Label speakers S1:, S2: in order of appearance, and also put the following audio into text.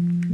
S1: Mm.